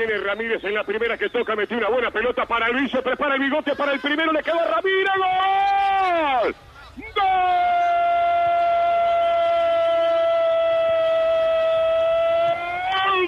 Tiene Ramírez en la primera que toca, metió una buena pelota para Luis, se prepara el bigote para el primero, le quedó Ramírez, ¡gol! ¡Gol!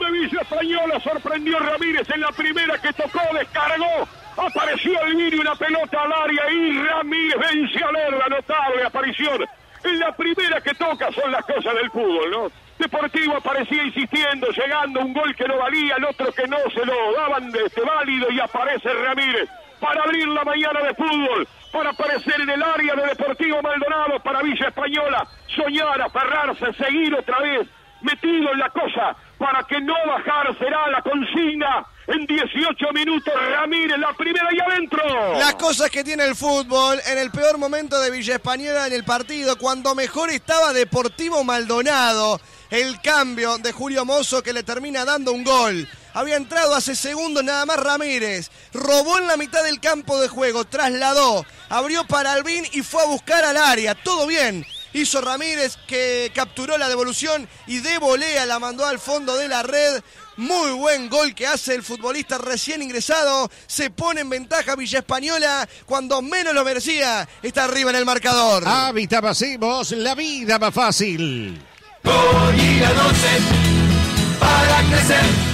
de Villa Española, sorprendió Ramírez en la primera que tocó, descargó, apareció el y una pelota al área y Ramírez vence a Lerda, notable aparición. En la primera que toca son las cosas del fútbol, ¿no? Deportivo aparecía insistiendo, llegando un gol que no valía, el otro que no se lo daban de este válido y aparece Ramírez para abrir la mañana de fútbol, para aparecer en el área de Deportivo Maldonado para Villa Española, soñar, aferrarse, seguir otra vez, metido en la cosa, para que no bajar será la consigna. En 18 minutos Ramírez, la primera y adentro. Las cosas que tiene el fútbol en el peor momento de Villa Española en el partido, cuando mejor estaba Deportivo Maldonado. El cambio de Julio Mozo que le termina dando un gol. Había entrado hace segundos nada más Ramírez. Robó en la mitad del campo de juego, trasladó, abrió para Albín y fue a buscar al área. Todo bien. Hizo Ramírez que capturó la devolución y de volea la mandó al fondo de la red. Muy buen gol que hace el futbolista recién ingresado. Se pone en ventaja Villa Española cuando menos lo merecía. Está arriba en el marcador. Hábitat Pasivos, la vida más fácil. 12 para crecer.